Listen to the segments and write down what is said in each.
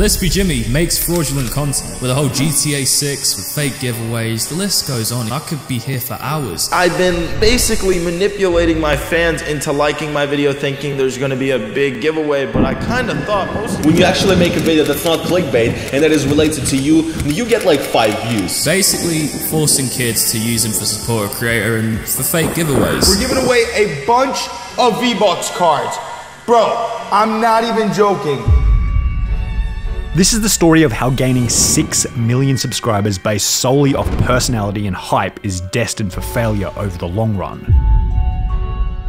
Lispy Jimmy makes fraudulent content with a whole GTA 6 with fake giveaways. The list goes on. I could be here for hours. I've been basically manipulating my fans into liking my video thinking there's gonna be a big giveaway, but I kinda thought most When you actually make a video that's not clickbait and that is related to you, you get like five views. Basically, forcing kids to use him for support a creator and for fake giveaways. We're giving away a bunch of V-Bucks cards. Bro, I'm not even joking. This is the story of how gaining 6 million subscribers based solely off personality and hype is destined for failure over the long run.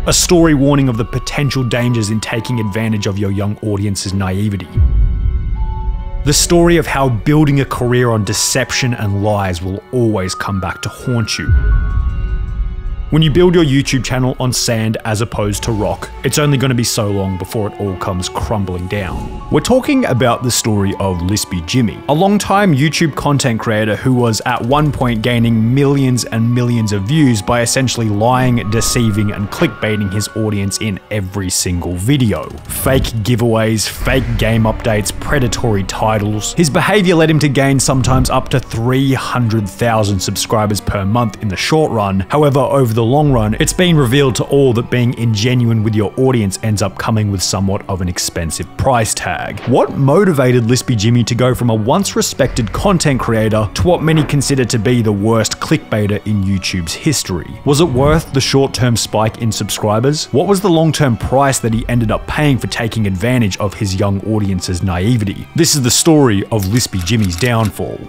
A story warning of the potential dangers in taking advantage of your young audience's naivety. The story of how building a career on deception and lies will always come back to haunt you. When you build your YouTube channel on sand as opposed to rock, it's only going to be so long before it all comes crumbling down. We're talking about the story of Lispy Jimmy, a long-time YouTube content creator who was at one point gaining millions and millions of views by essentially lying, deceiving, and clickbaiting his audience in every single video. Fake giveaways, fake game updates, predatory titles. His behavior led him to gain sometimes up to 300,000 subscribers per month in the short run. However, over the long run, it's been revealed to all that being ingenuine with your audience ends up coming with somewhat of an expensive price tag. What motivated Lispy Jimmy to go from a once respected content creator to what many consider to be the worst clickbaiter in YouTube's history? Was it worth the short term spike in subscribers? What was the long term price that he ended up paying for taking advantage of his young audience's naivety? This is the story of Lispy Jimmy's downfall.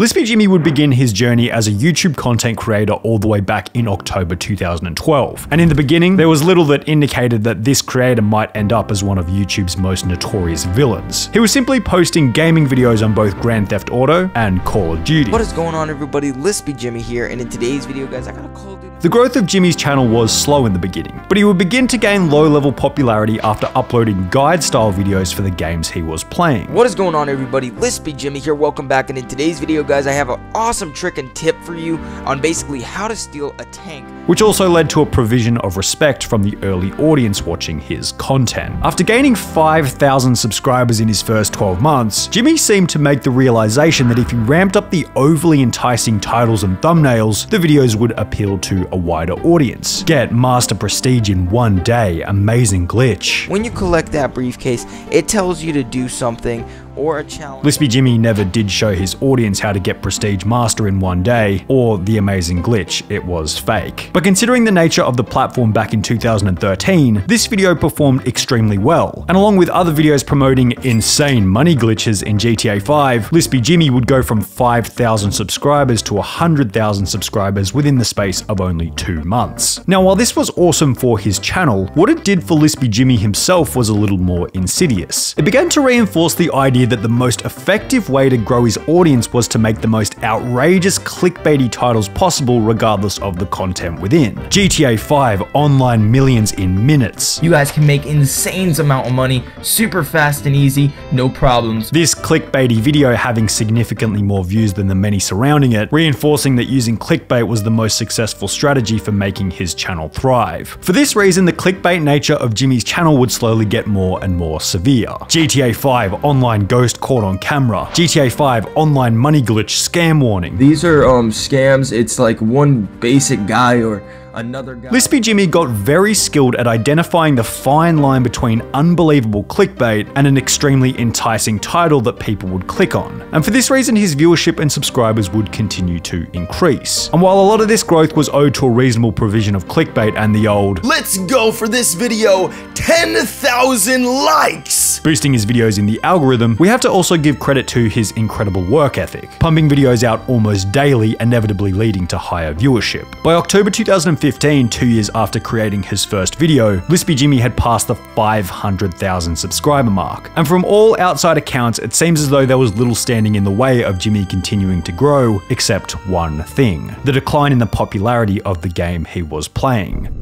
Lispy Jimmy would begin his journey as a YouTube content creator all the way back in October 2012. And in the beginning, there was little that indicated that this creator might end up as one of YouTube's most notorious villains. He was simply posting gaming videos on both Grand Theft Auto and Call of Duty. What is going on everybody, Lispy Jimmy here, and in today's video guys, I got a Call of Duty The growth of Jimmy's channel was slow in the beginning, but he would begin to gain low-level popularity after uploading guide-style videos for the games he was playing. What is going on everybody, Lispy Jimmy here, welcome back, and in today's video guys, I have an awesome trick and tip for you on basically how to steal a tank. Which also led to a provision of respect from the early audience watching his content. After gaining 5,000 subscribers in his first 12 months, Jimmy seemed to make the realization that if he ramped up the overly enticing titles and thumbnails, the videos would appeal to a wider audience. Get Master Prestige in one day, amazing glitch. When you collect that briefcase, it tells you to do something or a challenge. Lispy Jimmy never did show his audience how to get Prestige Master in one day, or the amazing glitch, it was fake. But considering the nature of the platform back in 2013, this video performed extremely well, and along with other videos promoting insane money glitches in GTA 5, Lispy Jimmy would go from 5,000 subscribers to 100,000 subscribers within the space of only two months. Now while this was awesome for his channel, what it did for Lispy Jimmy himself was a little more insidious. It began to reinforce the idea that the most effective way to grow his audience was to make the most outrageous clickbaity titles possible regardless of the content within. GTA 5 online millions in minutes. You guys can make insane amount of money, super fast and easy, no problems. This clickbaity video having significantly more views than the many surrounding it, reinforcing that using clickbait was the most successful strategy for making his channel thrive. For this reason, the clickbait nature of Jimmy's channel would slowly get more and more severe. GTA 5 online ghost caught on camera. GTA 5 online money glitch scam warning. These are um scams. It's like one basic guy or another guy. Lispy Jimmy got very skilled at identifying the fine line between unbelievable clickbait and an extremely enticing title that people would click on. And for this reason, his viewership and subscribers would continue to increase. And while a lot of this growth was owed to a reasonable provision of clickbait and the old Let's go for this video 10,000 likes! boosting his videos in the algorithm, we have to also give credit to his incredible work ethic, pumping videos out almost daily, inevitably leading to higher viewership. By October 2015, two years after creating his first video, Lispy Jimmy had passed the 500,000 subscriber mark. And from all outside accounts, it seems as though there was little standing in the way of Jimmy continuing to grow, except one thing the decline in the popularity of the game he was playing.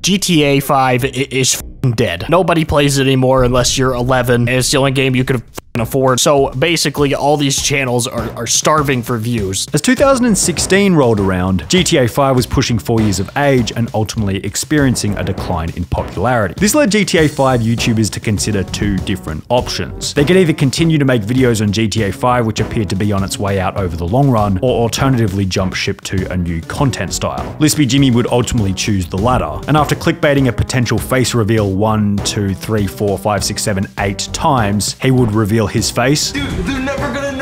GTA 5 is dead. Nobody plays it anymore unless you're 11, and it's the only game you could afford. So basically, all these channels are, are starving for views. As 2016 rolled around, GTA 5 was pushing 4 years of age and ultimately experiencing a decline in popularity. This led GTA 5 YouTubers to consider two different options. They could either continue to make videos on GTA 5 which appeared to be on its way out over the long run, or alternatively jump ship to a new content style. Lispy Jimmy would ultimately choose the latter, and after clickbaiting a potential face reveal one, two, three, four, five, six, seven, eight times, he would reveal his face. Dude, they're never gonna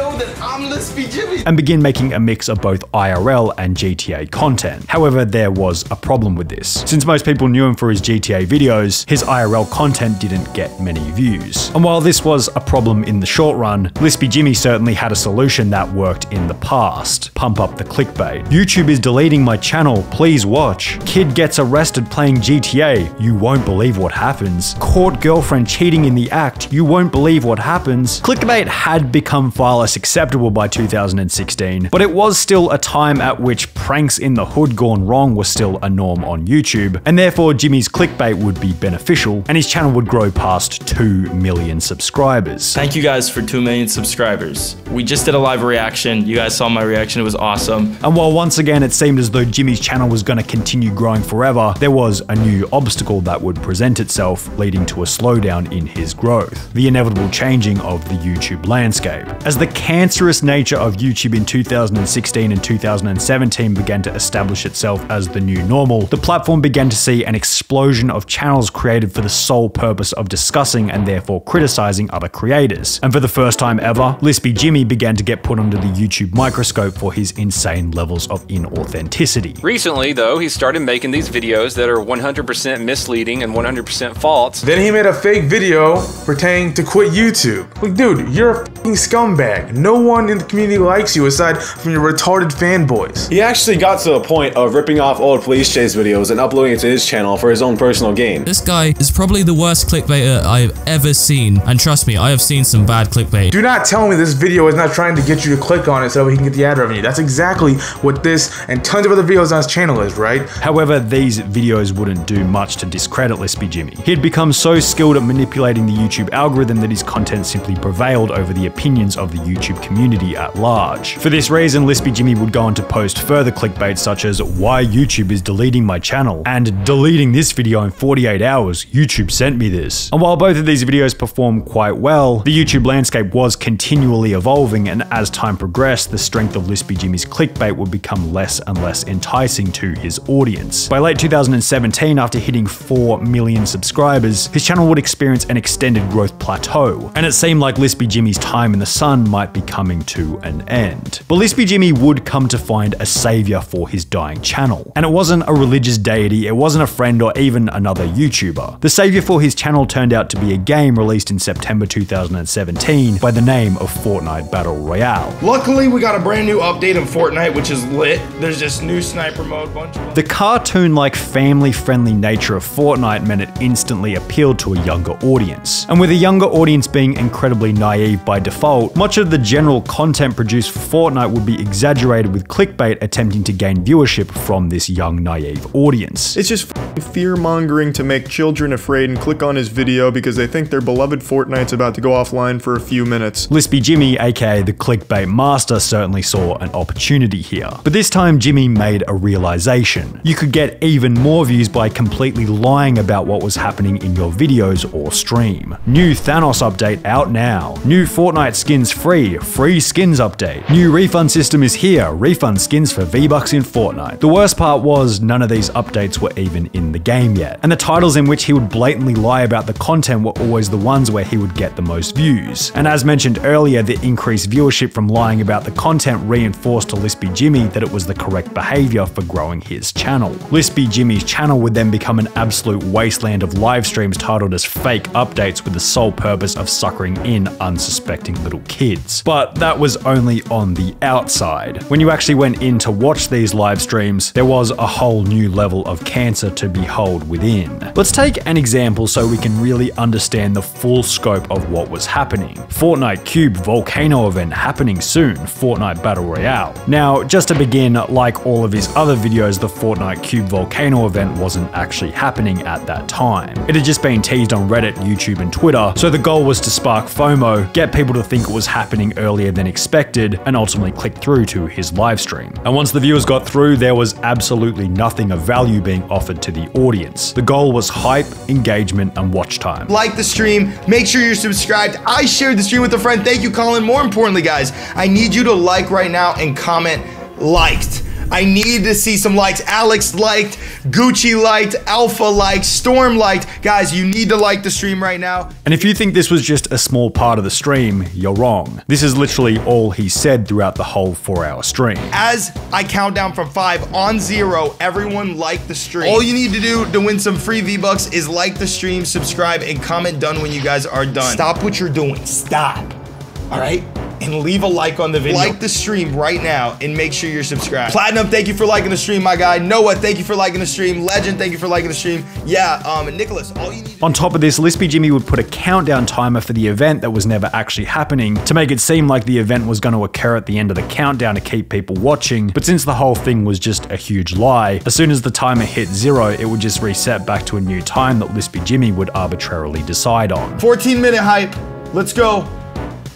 Jimmy. And begin making a mix of both IRL and GTA content. However, there was a problem with this. Since most people knew him for his GTA videos, his IRL content didn't get many views. And while this was a problem in the short run, Lispy Jimmy certainly had a solution that worked in the past. Pump up the clickbait. YouTube is deleting my channel, please watch. Kid gets arrested playing GTA, you won't believe what happens. Caught girlfriend cheating in the act, you won't believe what happens. Clickbait had become far less acceptable by 2016, but it was still a time at which pranks in the hood gone wrong was still a norm on YouTube, and therefore Jimmy's clickbait would be beneficial, and his channel would grow past 2 million subscribers. Thank you guys for 2 million subscribers. We just did a live reaction. You guys saw my reaction. It was awesome. And while once again it seemed as though Jimmy's channel was going to continue growing forever, there was a new obstacle that would present itself, leading to a slowdown in his growth. The inevitable changing of the YouTube landscape. As the cancerous nature of YouTube in 2016 and 2017 began to establish itself as the new normal, the platform began to see an explosion of channels created for the sole purpose of discussing and therefore criticizing other creators. And for the first time ever, Lispy Jimmy began to get put under the YouTube microscope for his insane levels of inauthenticity. Recently, though, he started making these videos that are 100% misleading and 100% false. Then he made a fake video pertaining to quit YouTube. Like, dude, you're a fucking scumbag. No one in the community likes you aside from your retarded fanboys. He actually got to the point of ripping off old police chase videos and uploading it to his channel for his own personal gain. This guy is probably the worst clickbaiter I've ever seen, and trust me, I have seen some bad clickbait. Do not tell me this video is not trying to get you to click on it so he can get the ad revenue. That's exactly what this and tons of other videos on his channel is, right? However, these videos wouldn't do much to discredit Lispy Jimmy. He'd become so skilled at manipulating the YouTube algorithm that his content simply prevailed over the opinions of the YouTube community at large. For this reason, Lispy Jimmy would go on to post further clickbait such as why YouTube is deleting my channel and deleting this video in 48 hours, YouTube sent me this. And while both of these videos performed quite well, the YouTube landscape was continually evolving and as time progressed, the strength of Lispy Jimmy's clickbait would become less and less enticing to his audience. By late 2017, after hitting 4 million subscribers, his channel would experience an extended growth plateau, and it seemed like Lispy Jimmy's time in the sun might be coming to an end. But Lispy Jimmy would come to find a savior for his dying channel. And it wasn't a religious deity, it wasn't a friend or even another YouTuber. The savior for his channel turned out to be a game released in September 2017 by the name of Fortnite Battle Royale. Luckily, we got a brand new update in Fortnite, which is lit. There's this new sniper mode, bunch of The cartoon-like family-friendly nature of Fortnite meant it instantly appealed to a younger audience. And with a younger audience being incredibly naive by default, much of the general content produced for Fortnite would be exaggerated with clickbait attempting to gain viewership from this young naive audience. It's just fear mongering to make children afraid and click on his video because they think their beloved Fortnite's about to go offline for a few minutes. Lispy Jimmy, aka the clickbait master, certainly saw an opportunity here. But this time, Jimmy made a realization. You could get even more views by completely lying about what was happening in your videos or stream. New Thanos update out now. New Fortnite skins free. Free skins update. New refund system is here. Refund skins for V-Bucks in Fortnite. The worst part was none of these updates were even in the game yet. And the titles in which he would blatantly lie about the content were always the ones where he would get the most views. And as mentioned earlier, the increased viewership from lying about the content reinforced to Lispy Jimmy that it was the correct behavior for growing his channel. Lispy Jimmy's channel would then become an absolute wasteland of live streams titled as fake updates with the sole purpose of suckering in unsuspecting little kids. But that was only on the outside. When you actually went in to watch these live streams, there was a whole new level of cancer to behold within. Let's take an example so we can really understand the full scope of what was happening. Fortnite Cube Volcano event happening soon, Fortnite Battle Royale. Now, just to begin, like all of his other videos, the Fortnite Cube Volcano event wasn't actually happening at that time. It had just been teased on Reddit, YouTube, and Twitter, so the goal was to spark FOMO, get people to think it was happening earlier than expected and ultimately clicked through to his live stream. And once the viewers got through, there was absolutely nothing of value being offered to the audience. The goal was hype, engagement, and watch time. Like the stream, make sure you're subscribed. I shared the stream with a friend. Thank you, Colin. More importantly, guys, I need you to like right now and comment liked. I need to see some likes. Alex liked, Gucci liked, Alpha liked, Storm liked. Guys, you need to like the stream right now. And if you think this was just a small part of the stream, you're wrong. This is literally all he said throughout the whole four hour stream. As I count down from five on zero, everyone like the stream. All you need to do to win some free V-Bucks is like the stream, subscribe, and comment done when you guys are done. Stop what you're doing. Stop. All right? And leave a like on the video. Like the stream right now and make sure you're subscribed. Platinum, thank you for liking the stream, my guy. Noah, thank you for liking the stream. Legend, thank you for liking the stream. Yeah, um, Nicholas, all you need. On top of this, Lispy Jimmy would put a countdown timer for the event that was never actually happening to make it seem like the event was going to occur at the end of the countdown to keep people watching. But since the whole thing was just a huge lie, as soon as the timer hit zero, it would just reset back to a new time that Lispy Jimmy would arbitrarily decide on. 14 minute hype. Let's go.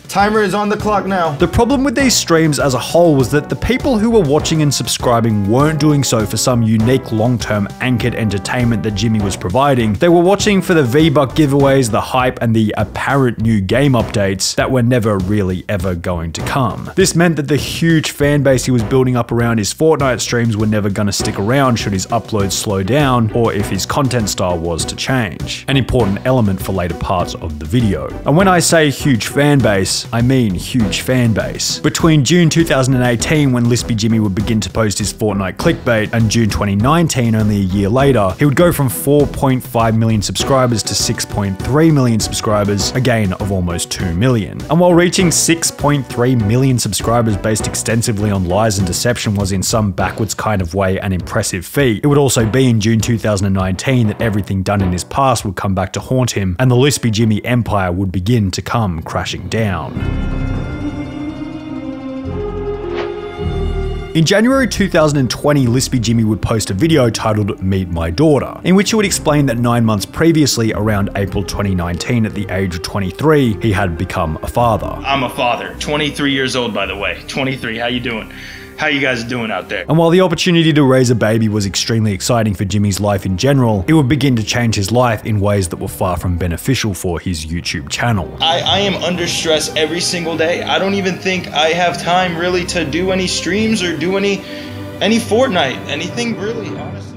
Timer is on the clock now. The problem with these streams as a whole was that the people who were watching and subscribing weren't doing so for some unique long-term anchored entertainment that Jimmy was providing. They were watching for the V-Buck giveaways, the hype, and the apparent new game updates that were never really ever going to come. This meant that the huge fan base he was building up around his Fortnite streams were never to stick around should his uploads slow down or if his content style was to change. An important element for later parts of the video. And when I say huge fan base, I mean huge fan base. Between June 2018, when Lispy Jimmy would begin to post his Fortnite clickbait, and June 2019, only a year later, he would go from 4.5 million subscribers to 6.3 million subscribers, a gain of almost 2 million. And while reaching 6.3 million subscribers based extensively on lies and deception was in some backwards kind of way an impressive feat, it would also be in June 2019 that everything done in his past would come back to haunt him, and the Lispy Jimmy empire would begin to come crashing down. In January 2020, Lispy Jimmy would post a video titled Meet My Daughter, in which he would explain that nine months previously, around April 2019, at the age of 23, he had become a father. I'm a father, 23 years old by the way. 23, how you doing? How you guys doing out there? And while the opportunity to raise a baby was extremely exciting for Jimmy's life in general, it would begin to change his life in ways that were far from beneficial for his YouTube channel. I, I am under stress every single day. I don't even think I have time really to do any streams or do any any Fortnite, anything really, honestly.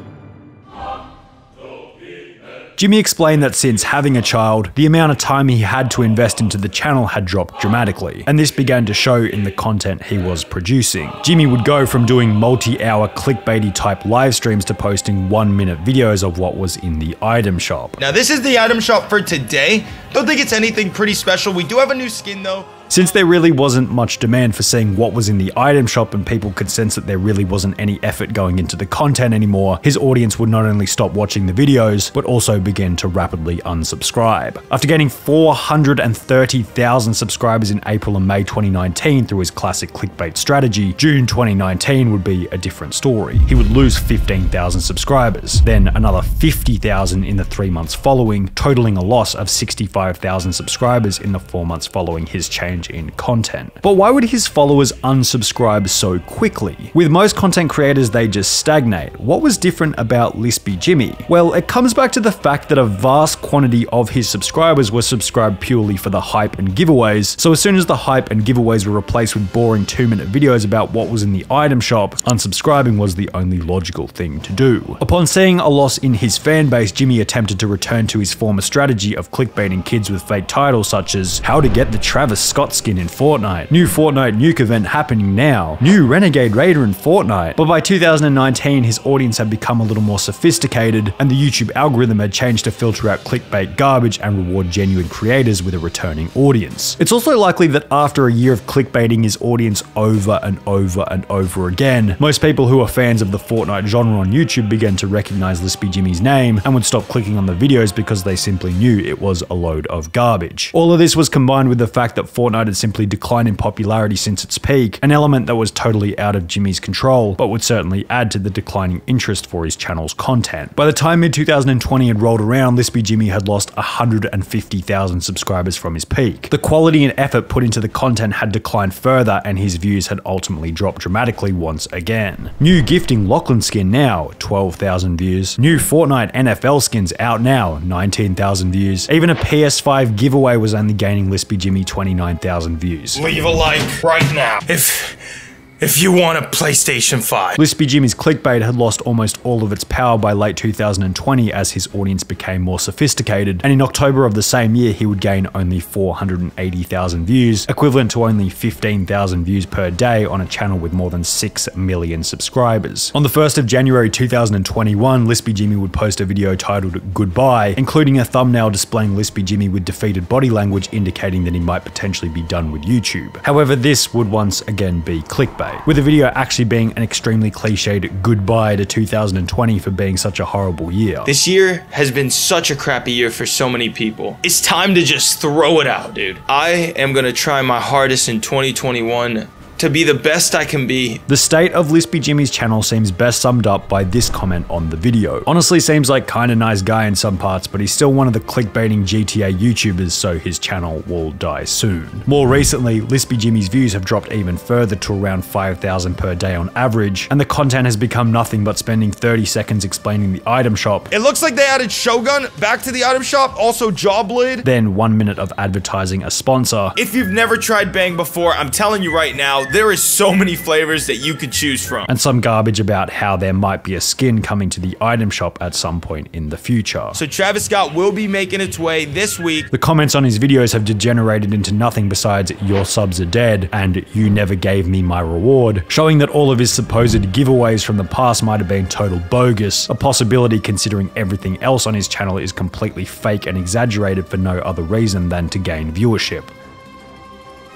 Jimmy explained that since having a child, the amount of time he had to invest into the channel had dropped dramatically, and this began to show in the content he was producing. Jimmy would go from doing multi-hour clickbaity type live streams to posting one minute videos of what was in the item shop. Now this is the item shop for today. Don't think it's anything pretty special. We do have a new skin though. Since there really wasn't much demand for seeing what was in the item shop and people could sense that there really wasn't any effort going into the content anymore, his audience would not only stop watching the videos, but also begin to rapidly unsubscribe. After gaining 430,000 subscribers in April and May 2019 through his classic clickbait strategy, June 2019 would be a different story. He would lose 15,000 subscribers, then another 50,000 in the three months following, totaling a loss of 65,000 subscribers in the four months following his change change in content. But why would his followers unsubscribe so quickly? With most content creators, they just stagnate. What was different about Lispy Jimmy? Well, it comes back to the fact that a vast quantity of his subscribers were subscribed purely for the hype and giveaways, so as soon as the hype and giveaways were replaced with boring two minute videos about what was in the item shop, unsubscribing was the only logical thing to do. Upon seeing a loss in his fan base, Jimmy attempted to return to his former strategy of clickbaiting kids with fake titles such as How to Get the Travis Scott skin in Fortnite, new Fortnite nuke event happening now, new Renegade Raider in Fortnite. But by 2019, his audience had become a little more sophisticated, and the YouTube algorithm had changed to filter out clickbait garbage and reward genuine creators with a returning audience. It's also likely that after a year of clickbaiting his audience over and over and over again, most people who are fans of the Fortnite genre on YouTube began to recognize Lispy Jimmy's name and would stop clicking on the videos because they simply knew it was a load of garbage. All of this was combined with the fact that Fortnite Fortnite had simply declined in popularity since its peak, an element that was totally out of Jimmy's control, but would certainly add to the declining interest for his channel's content. By the time mid 2020 had rolled around, Lispy Jimmy had lost 150,000 subscribers from his peak. The quality and effort put into the content had declined further, and his views had ultimately dropped dramatically once again. New gifting Lachlan skin now, 12,000 views. New Fortnite NFL skins out now, 19,000 views. Even a PS5 giveaway was only gaining Lispy Jimmy 29,000 views. Leave a like right now. If if you want a PlayStation 5. Lispy Jimmy's clickbait had lost almost all of its power by late 2020 as his audience became more sophisticated, and in October of the same year he would gain only 480,000 views, equivalent to only 15,000 views per day on a channel with more than 6 million subscribers. On the 1st of January 2021, Lispy Jimmy would post a video titled Goodbye, including a thumbnail displaying Lispy Jimmy with defeated body language indicating that he might potentially be done with YouTube. However, this would once again be clickbait with the video actually being an extremely cliched goodbye to 2020 for being such a horrible year. This year has been such a crappy year for so many people. It's time to just throw it out, dude. I am gonna try my hardest in 2021 to be the best I can be. The state of Lispy Jimmy's channel seems best summed up by this comment on the video. Honestly seems like kinda nice guy in some parts, but he's still one of the clickbaiting GTA YouTubers, so his channel will die soon. More recently, Lispy Jimmy's views have dropped even further to around 5,000 per day on average, and the content has become nothing but spending 30 seconds explaining the item shop. It looks like they added Shogun back to the item shop, also Jawblade. Then one minute of advertising a sponsor. If you've never tried Bang before, I'm telling you right now, there is so many flavors that you could choose from. And some garbage about how there might be a skin coming to the item shop at some point in the future. So Travis Scott will be making its way this week. The comments on his videos have degenerated into nothing besides your subs are dead and you never gave me my reward, showing that all of his supposed giveaways from the past might have been total bogus, a possibility considering everything else on his channel is completely fake and exaggerated for no other reason than to gain viewership.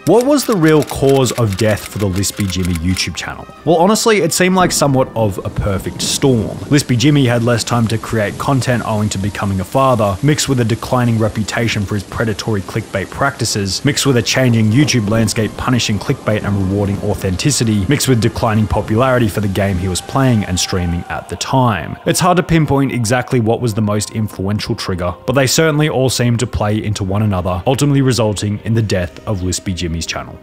What was the real cause of death for the Lispy Jimmy YouTube channel? Well, honestly, it seemed like somewhat of a perfect storm. Lispy Jimmy had less time to create content owing to becoming a father, mixed with a declining reputation for his predatory clickbait practices, mixed with a changing YouTube landscape punishing clickbait and rewarding authenticity, mixed with declining popularity for the game he was playing and streaming at the time. It's hard to pinpoint exactly what was the most influential trigger, but they certainly all seem to play into one another, ultimately resulting in the death of Lispy Jimmy channel.